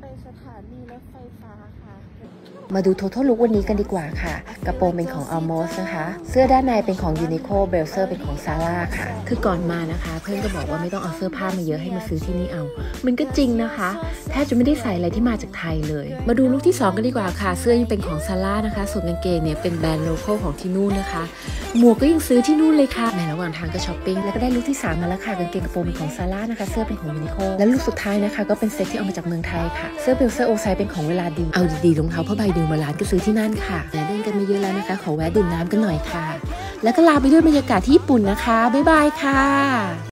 ไปสถานีรถไฟฟ้าค่ะ มาดู total look วันนี้กันดีกว่าค่ะ กระโปรงเป็นของ Almos นะคะ เสื้อด้านในเป็นของ Uniqlo blazer เป็นของ Zara ค่ะ คือก่อนมานะคะ เพื่อนก็บอกว่าไม่ต้องเอาเสื้อผ้ามาเยอะให้มาซื้อที่นี่เอา มันก็จริงนะคะแทบจะไม่ได้ใส่อะไรที่มาจากไทยเลย มาดูลุคที่ 2 กันดีกว่าค่ะ เสื้อยังเป็นของ Zara นะคะ ส่วนกางเกงเนี่ยเป็นแบรนด์ local ของที่นู่นนะคะ หมวกก็ยังซื้อที่นู่นเลยค่ะแหมระหว่างทางก็ช้อปปิ้งแล้วก็ได้ลุคที่ 3 มาแล้วค่ะกางเกงกระโปรงเป็นของ Zara นะคะ เสื้อเป็นของ Uniqlo และลุคสุดท้ายนะคะ ก็เป็นเซตที่เอามาจากเมืองไทยค่ะ เสื้อ blazer oversize เป็นของเวลาดีเอาดีๆรองเท้าผ้าใบดูมาร้านก็ซื้อที่นั่นค่ะแต่เดินกันมาเยอะแล้วนะคะ ขอแวะดื่มน้ำกันหน่อยค่ะ แล้วก็ลาไปด้วยบรรยากาศที่ญี่ปุ่นนะคะบ๊ายบายค่ะ